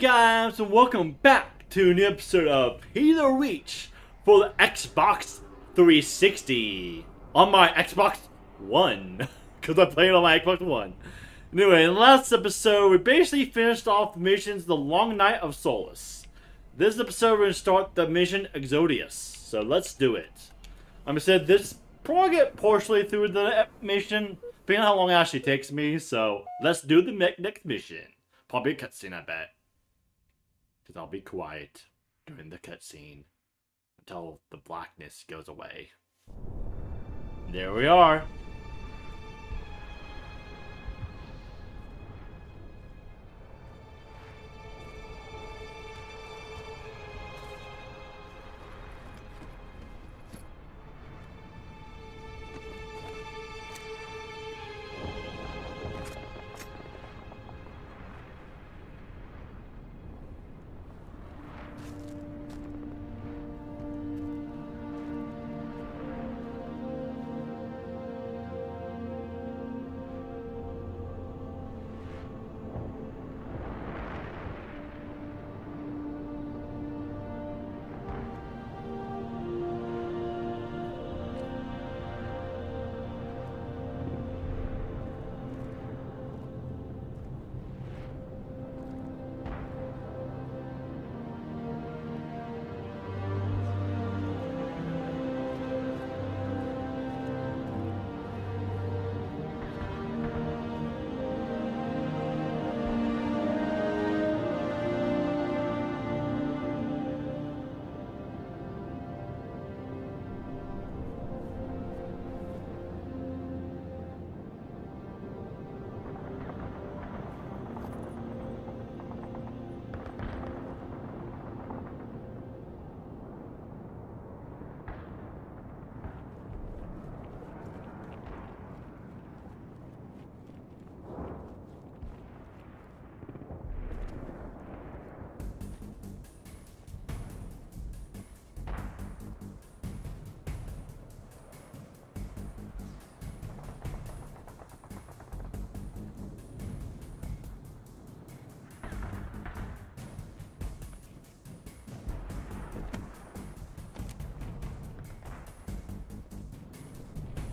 times and welcome back to a new episode of Halo Reach for the Xbox 360 on my Xbox One because I'm playing on my Xbox One. Anyway, in the last episode, we basically finished off missions The Long Night of Solace. This episode, we're going to start the mission Exodus. So let's do it. I'm going to say this probably get partially through the mission, depending on how long it actually takes me. So let's do the next mission. Probably a cutscene, I bet. Because I'll be quiet during the cutscene until the blackness goes away. There we are.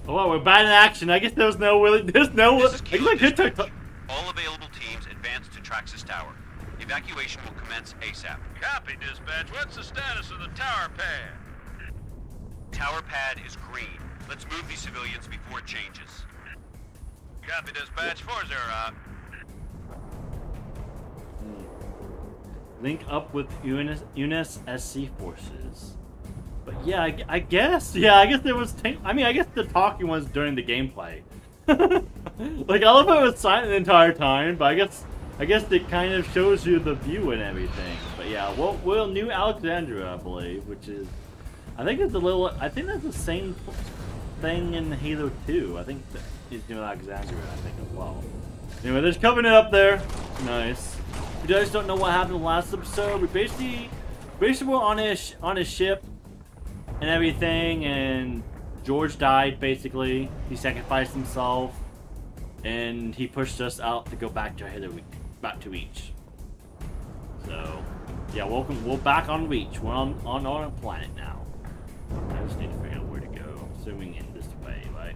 Oh, well, we're back in action. I guess there was no really. There's no. This is I guess I could talk. All available teams advance to Traxus Tower. Evacuation will commence ASAP. Copy, dispatch. What's the status of the tower pad? Tower pad is green. Let's move these civilians before it changes. Copy, dispatch. Four zero out. Link up with UNS, UNS SC forces. But yeah, I, I guess. Yeah, I guess there was. I mean, I guess the talking was during the gameplay. like I love how it was silent the entire time, but I guess I guess it kind of shows you the view and everything. But yeah, well, well, New Alexandria, I believe, which is, I think it's a little. I think that's the same thing in Halo 2. I think is New Alexandria. I think as well. Anyway, there's Covenant up there. Nice. If you guys don't know what happened in the last episode, we basically, basically were on his on his ship and everything, and George died basically. He sacrificed himself, and he pushed us out to go back to Halo, back to Reach. So, yeah, welcome. We're back on Reach. We're on on our planet now. I just need to figure out where to go. Assuming in this way, right?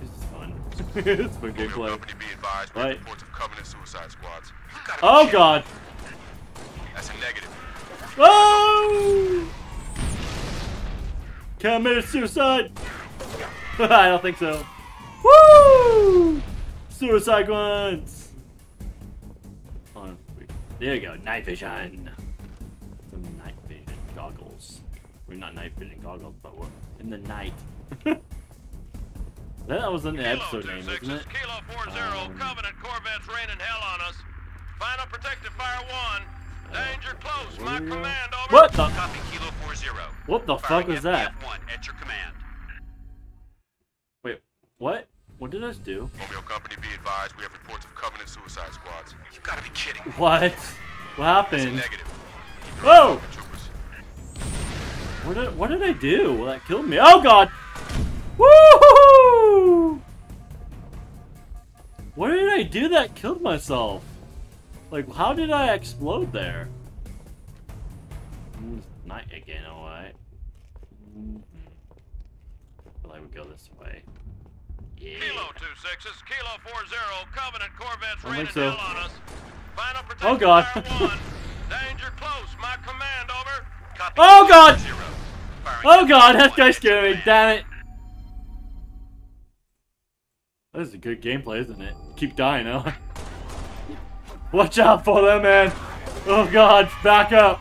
This is fun. it's fun Romeo gameplay. Company be Right. have reports of Covenant suicide squads. You gotta oh, be Oh. God! That's a negative. Oh! Committed suicide! I don't think so. Woo! Suicide guns! Hold on. wait. There you go, night vision. Some night vision goggles. We're not night vision goggles, but we're in the night. that was an the episode name, 26 isn't it? Kilo 40. Um, Covenant Corvettes raining hell on us. Final protective fire one. Danger close. My where we go? command, over. What the? Copy Kilo 40. What the Firing fuck was that? At your command. Wait, what? What did this do? Romeo Company be advised. We have reports of Covenant suicide squads. You gotta be kidding. What? What happened? negative. Whoa! What did, what did I do? Well, that killed me. Oh god! Woo! What did I do that killed myself? Like, how did I explode there? Mm, Night again, alright. Well, I would go this way. Yeah. Kilo two sixes, Kilo four zero, Covenant Corvettes raining so. hell on us. Final protection Oh, God. one. Danger close. My command over. Copy. Oh, God! Zero. Oh god, that FPF-1 guy scared me, damn it! That is a good gameplay, isn't it? Keep dying, though. Watch out for them, man! Oh god, back up!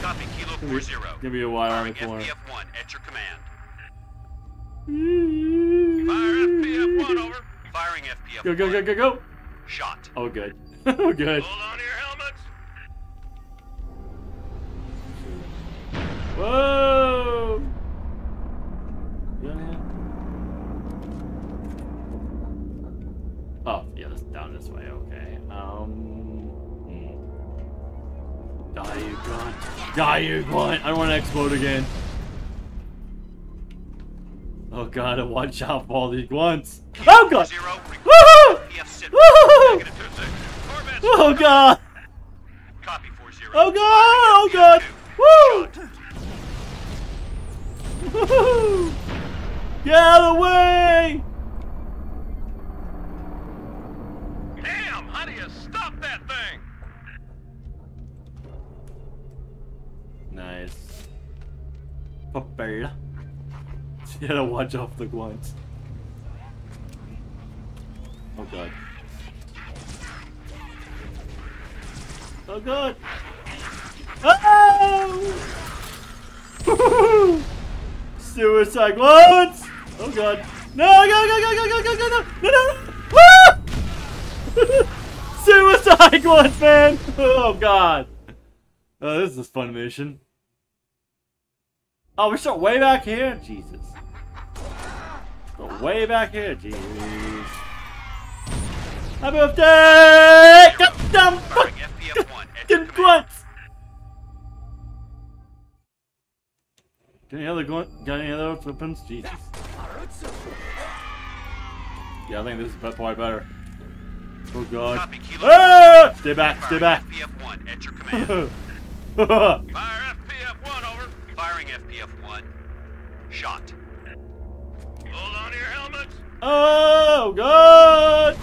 Copy. Kilo four zero. Give me a while on the corner. FPF-1 at your command. Fire FPF one over. Firing FPF-1. Go, go, go, go, go! Shot. Oh, good. oh, good. Hold on to your helmets. Whoa! Yeah. Oh, yeah, that's down this way, okay. Um. hmm. Die, you grunt. Die, you grunt! I don't want to explode again. Oh god, watch out for all these grunts. Oh god! Woohoo! Woohoo! Negative two six. Corvettes. Oh god! Copy four zero. Oh god! Oh god! Woo! Woohoo! Get out of the way! Damn! How do you stop that thing? Nice. Papel. You gotta watch off the grunts. Oh god. Oh god! Oh! Suicide grunts! Oh god. No, go, go, go, go, go, go, go, no, no, Suicide grunts, man! Oh god. Oh, this is a fun mission. Oh, we start way back here? Jesus. Start way back here, jeez. Happy birthday! Goddamn Firing FPF-1 at your fucking grunts! Got any other grunt? Got any other weapons? Jesus. Yeah, I think this is probably better. Oh god. Ah! Stay back, stay back. FPF-1 at your command. Fire FPF one over. Firing FPF-1. Shot. Hold on to your helmets. oh god!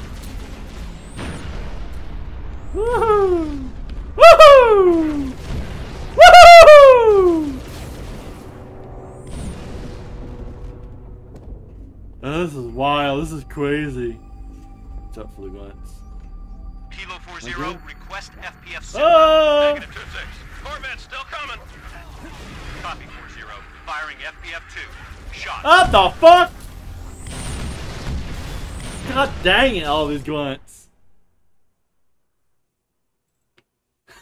Woohoo! Woohoo! Woohoo! Oh, this is wild. This is crazy. What's up for zero. Request FPF sit. Oh! Negative two six. Corvettes still coming. Copy four zero. Firing FPF-2. Shot. What the fuck? God dang it, all these grunts.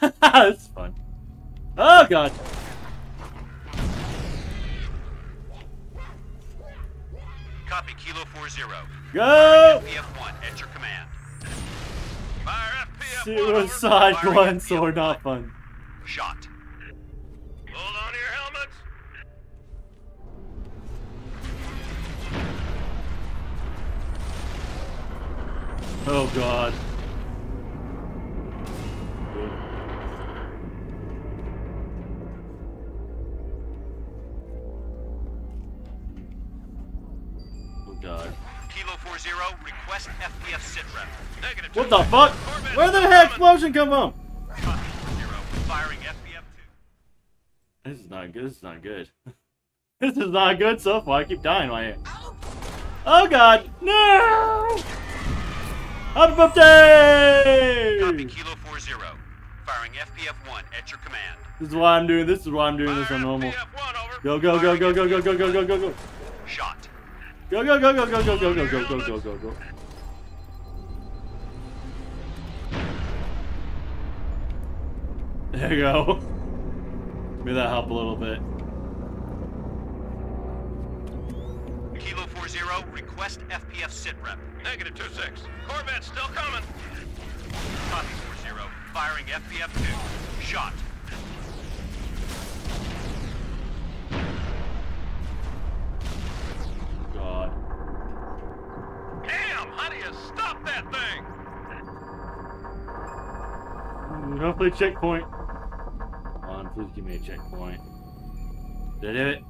That's fun. Oh god. Copy. Kilo four zero. Go! FPF-1 at your command. Fire FPF. Suicide Firing grunts FPF are not fun. Shot. Hold on to your helmets. Oh god. Oh god. Kilo four zero. Request FPF sit rep. Negative What the fuck? Where the heck explosion come from? Copy four zero. Firing FPF-2. This is not good. This is not good. This is not good so far. I keep dying right here. Oh god! No! Happy Copy. birthday! Kilo four zero. Firing FPF-1 at your command. This is why I'm doing this. This is why I'm doing this on normal. Go go go go go go go go go go go Shot. go go go go go go go go go go go go go. There you go. Maybe that help a little bit. Kilo four zero. Request FPF sit rep. Negative two six. Corvettes still coming. Copy four zero. Firing FPF-2. Shot. God. Damn! How do you stop that thing? Hopefully checkpoint. Please give me a checkpoint. Did I do it?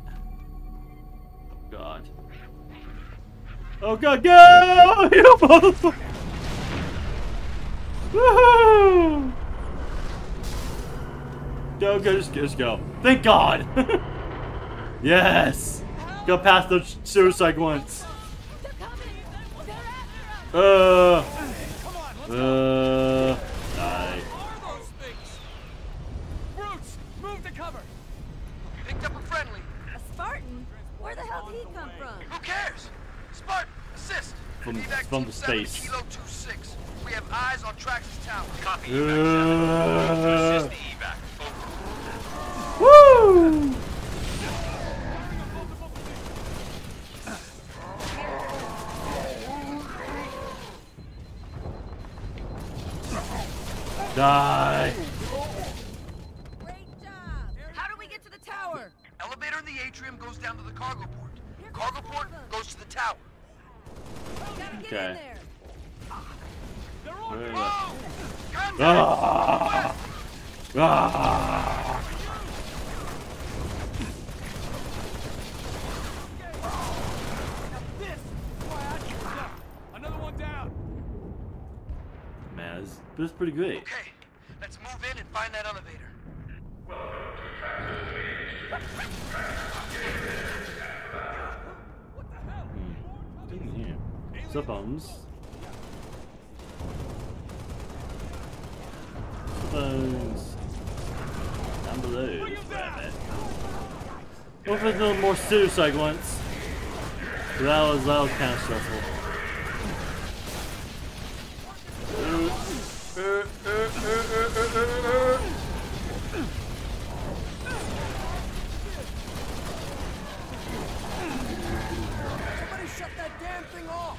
God. Oh god, go! You motherfucker! Woohoo! Go, go, just, just go. Thank God! yes! Go past the suicide ones. They're coming! They're after us! Uh. Uh. Die. are those things? Brutes, move to cover. Picked up a friendly. A Spartan? Where the hell did he come from? Who cares? Spartan, assist. From- from the 7 space. We have eyes on Traxus Tower. Copy. Uh. Assist the evac. Over. Woo! Die! Great job! How do we get to the tower? Elevator in the atrium goes down to the cargo port. Cargo port one of them. goes to the tower. Gotta get Okay. in there! On Where- Whoa! Contact! Ah! Ah! this. Why, I- Another one down. Man, this, this is pretty good. Okay, let's move in and find that elevator. Hmm. What's in here? Phones. Cell phones. Down below. If there's no more suicide ones? That was that was kind of stressful. Uh, uh, uh, uh, uh, uh, uh. Somebody shut that damn thing off.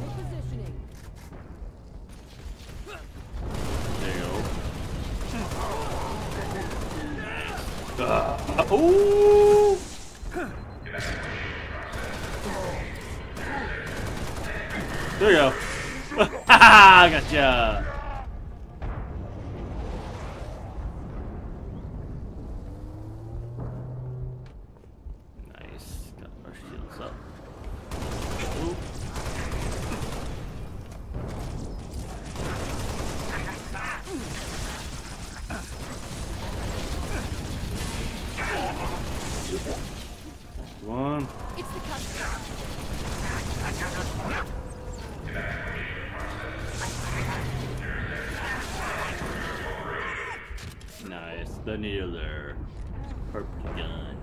Repositioning. There you go. Ah, ooh! There you go. Ha Gotcha! Nice. Got our shields up. Ooh. One. It's the customer. Nice. The needler. Purple gun.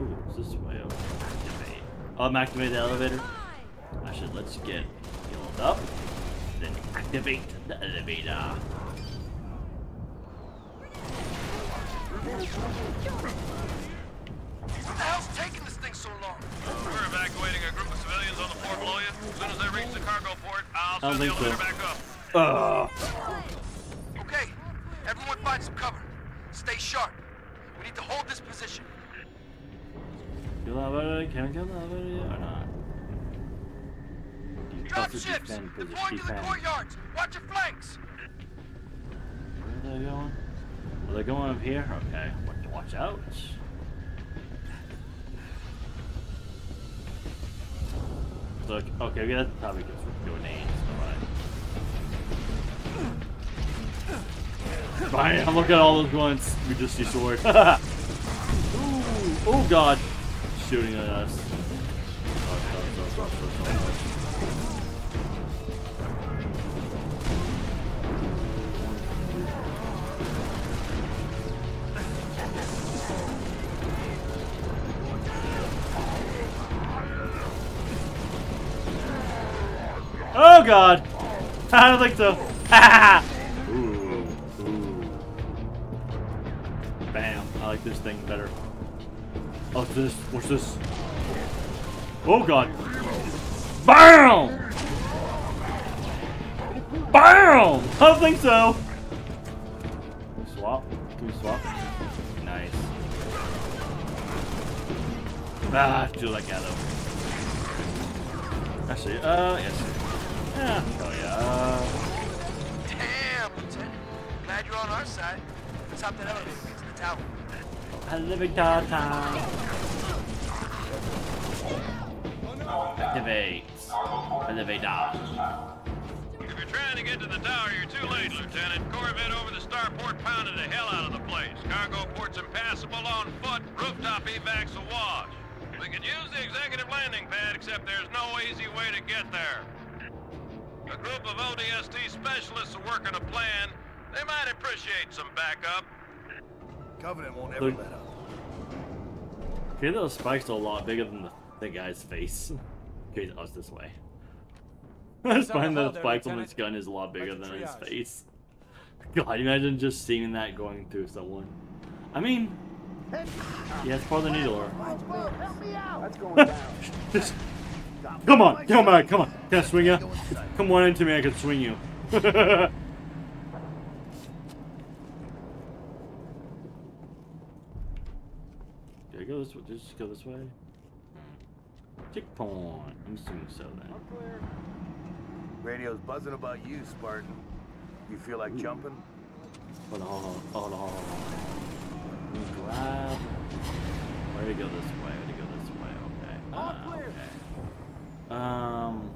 Ooh, it's this way over. Activate. Oh, I'm activate the elevator. I should let's get healed up. Then activate the elevator. What the hell's taking this thing so long? We're evacuating a group of civilians on the floor below you. As soon as they reach the cargo port, I'll I don't send the think so. back up. Ugh. Okay, everyone find some cover. Stay sharp. We need to hold this position. Kill that elevator? Can we kill the elevator or not? Drop Defensive ships! defend position. Deploying to the courtyards! Watch your flanks! Where are they going? Are they going up here? Okay. Watch, watch out. Okay, got to probably get some grenades. Alright. Bam! Look at all those ones. We just sword. Ooh, oh god. Shooting at us. Oh, so, so, Oh god! I don't think so. Bam. I like this thing better. Oh, this. What's this? Oh god. BAM! BAM! I don't think so. Swap? Can we swap? Nice. Ah, do like that though. Actually, uh, yes. Yeah. Oh yeah. Damn, Lieutenant. Glad you're on our side. Let's hop that elevator get to the tower. elevator time. Activate. Elevator. If you're trying to get to the tower, you're too late, Lieutenant. Corvette over the starport pounded the hell out of the place. Cargo port's impassable on foot. Rooftop evac's awash. We could use the executive landing pad, except there's no easy way to get there. A group of ODST specialists are working a plan. They might appreciate some backup. Covenant won't ever let up. Okay, those spikes are a lot bigger than the, the guy's face. Okay, I was this way. I just the find hull the spikes on Lieutenant. his gun is a lot bigger than his face. God, imagine just seeing that going through someone. I mean, yeah, it's part of the needle. Just, come on, come on, come on. Can I swing you? Come on into me, I can swing you. Did I go this way? Did I just go this way? Checkpoint. I'm assuming so then. Radio's buzzing about you, Spartan. You feel like jumping? Hold on, hold on, hold on, hold on. Let me Grab. Where to go this way? Where to go this way? Okay. Uh, okay. Um.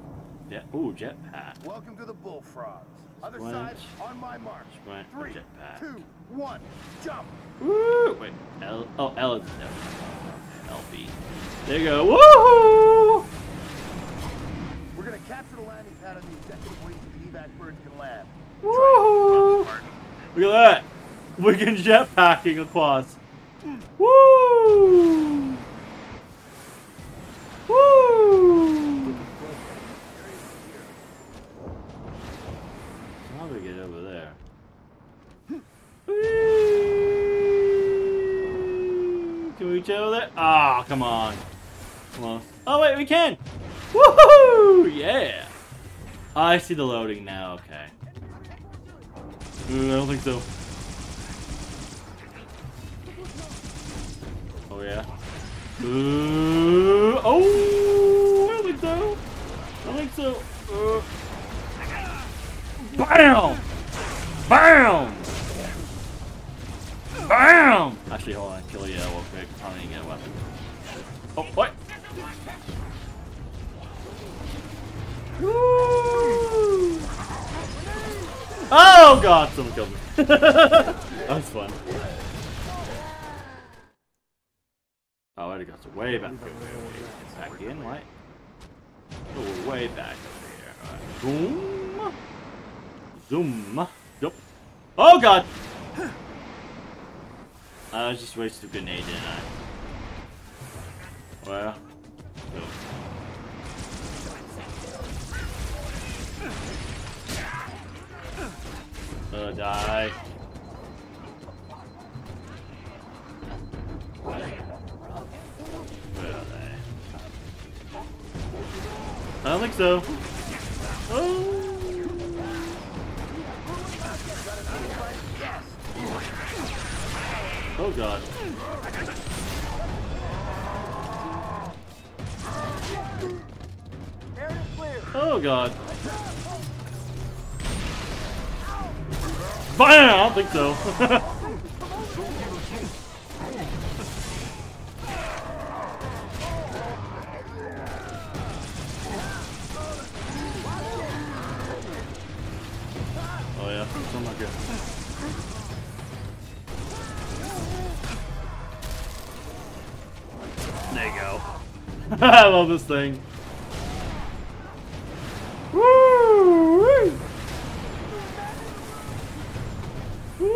Yeah. Ooh, jetpack. Welcome to the Bullfrogs. Other side, on my march. Squint, Three, jetpack. two, one, jump. Woo! Wait. L. Oh, L is. LB. There you go. Woohoo! We're gonna capture the landing pad on the executive wing so the evac birds can land. Woohoo! Look at that. We can jetpacking across. Woo! How do we get over there? Over there? Ah, come on. Come on. Oh wait, we can! Woohoo! Yeah! I see the loading now, okay. Uh, I don't think so. Oh yeah. Uh, oh, I don't think so. I think so. Uh, bam! Bam! Bam! Actually, hold on. Kill you real quick. I don't need to get a weapon. Oh, what? Woo! Oh god, someone killed me. that was fun. Oh, I got to way back here. Back in, what? Oh, way back over here. Alright. Zoom. Zoom. Yup. Oh god! I was just wasted a grenade, didn't I? Well. Go. Uh, die. Where are they? I don't think so. Oh. Oh god. Oh god. Bam! I don't think so. I love this thing. Woo! Woo!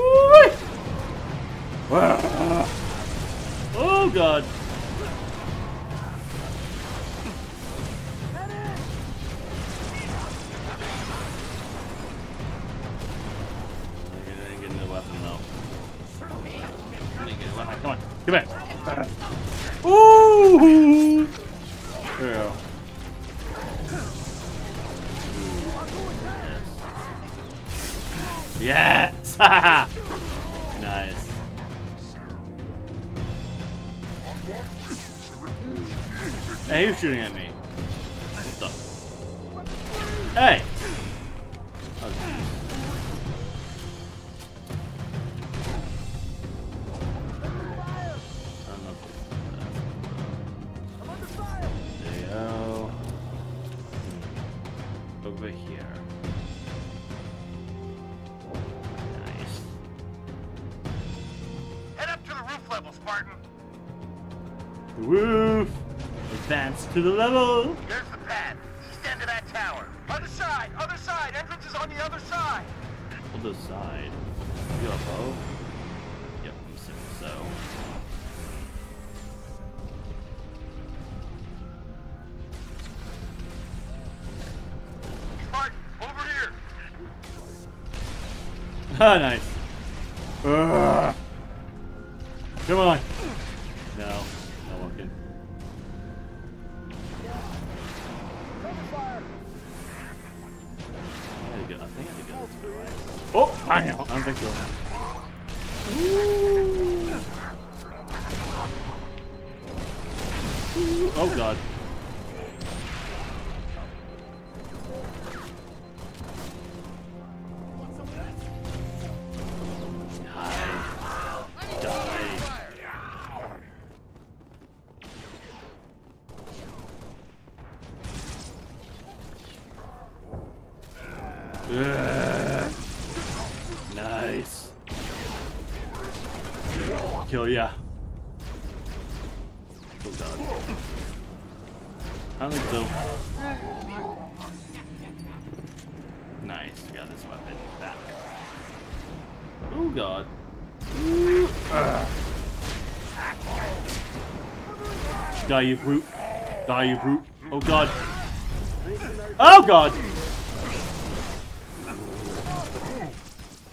Oh god. Level, Spartan. The roof! Advance to the level! There's the pad. East end of that tower. Other side, other side. Entrance is on the other side. Other side. UFO? Yep, I'm assuming so. Spartan, over here. Ah, nice. Ugh. Come on. No, not working. I to go- I think I to go? Oh, I know. I don't think so. Die, you brute. Die, you brute. Oh god. Oh god!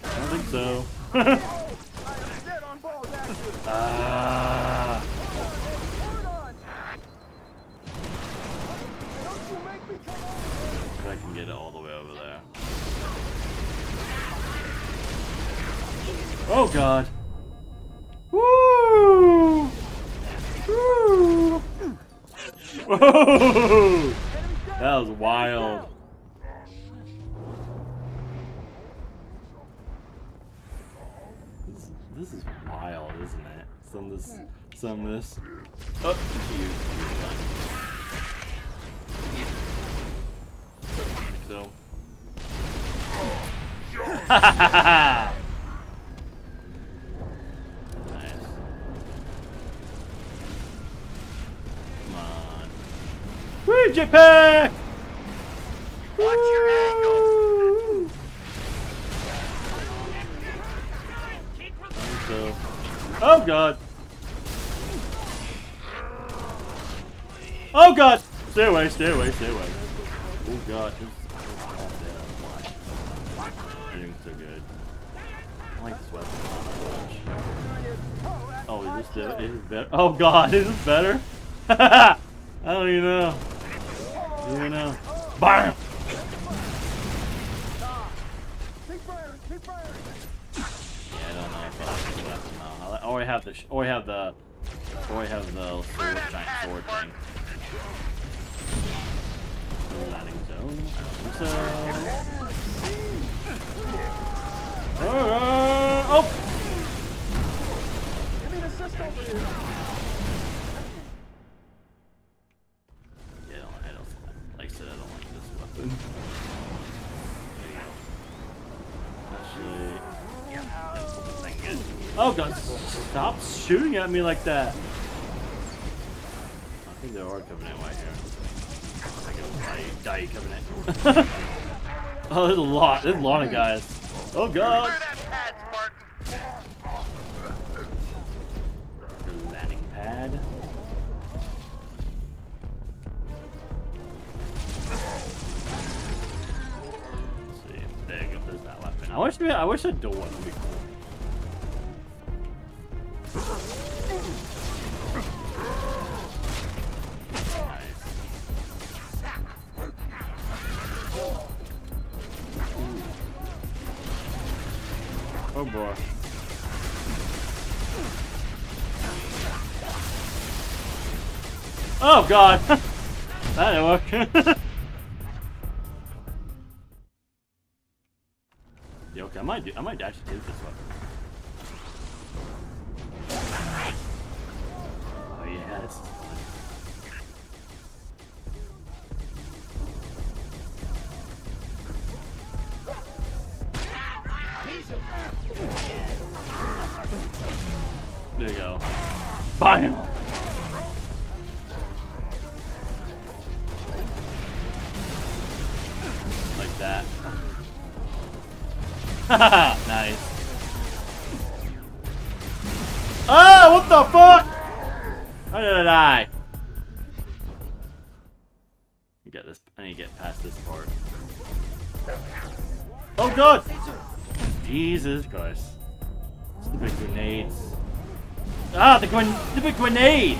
I don't think so. If ah. I can get it all the way over there. Oh god. Woo! Woo! That was wild. This, this is wild, isn't it? Some of this, some of this. Oh, you. So. nice. Come on. Woo, jetpack! Watch your angle. Woo! So. Oh god. Oh god! Stay away, stay away, stay away. Oh god. This, doing so good. I like this weapon. Oh, is this, oh, is this better? Oh god, is this better? I don't even know. I don't even know. BAM! Yeah, I don't know if I like this weapon Or I have the, or I have the, or I have the sword, giant sword thing. Landing zone. So. Uh, oh! Yeah, oh god, stop shooting at me like that. I think there are coming in right here. I can die, die coming in. oh, there's a lot, there's a lot of guys. Oh god. Clear that pad, Spartan. landing pad. Let's see. There you go. There's that weapon. I wish we, I wish a door would be cool. God! that didn't work. Yeah, okay, I might do. I might actually do this one. Oh fun. There you go. Bam! nice. Oh, what the fuck? How did I die? Get this. I need to get past this part. Oh god! Jesus Christ. Big grenades. Ah, the gren the big grenade!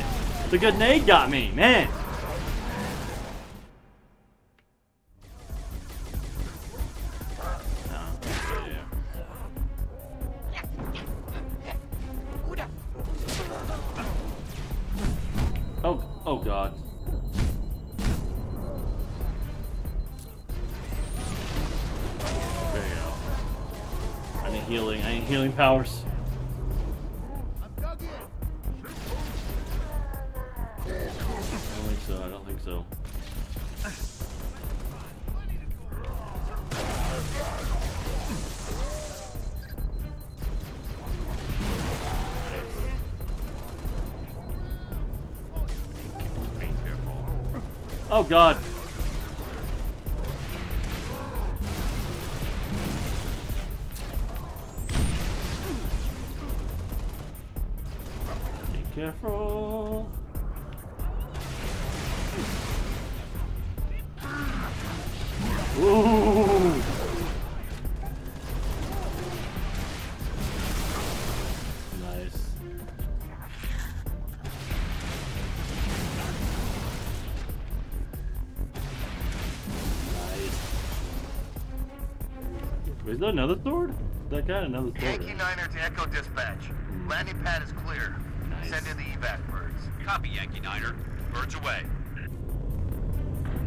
The grenade got me, man! Powers. So. I don't think so. Oh god. Careful. Ooh. Nice. Nice. Is there another sword? That got another sword. Yankee? Niner to Echo Dispatch. Landing pad is clear. Nice. Send in the evac birds. Copy, Yankee Niner. Birds away.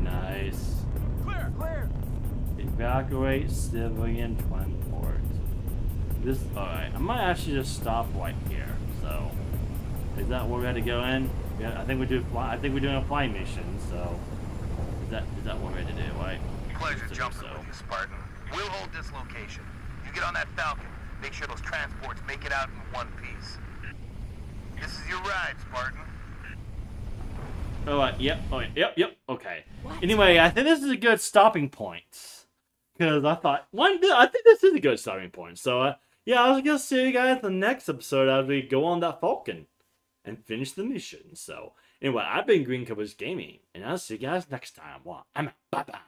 Nice. Clear, clear. Evacuate civilian twin port. This alright. I might actually just stop right here. So is that where we had to go in? Yeah, I think we do fly I think we're doing a flying mission, so is that is that what we had to do, right? Pleasure So- jumping so. with you, Spartan. We'll hold this location. You get on that Falcon. Make sure those transports make it out in one piece. This is your ride, Spartan. Oh, uh, yep. Oh, yep, yep. Okay. Anyway, I think this is a good stopping point. Because I thought, one, I think this is a good stopping point. So, uh, yeah, I was going to see you guys in the next episode as we go on that Falcon and finish the mission. So, anyway, I've been Green Cobras Gaming, and I'll see you guys next time. Well, I'm out. Bye bye.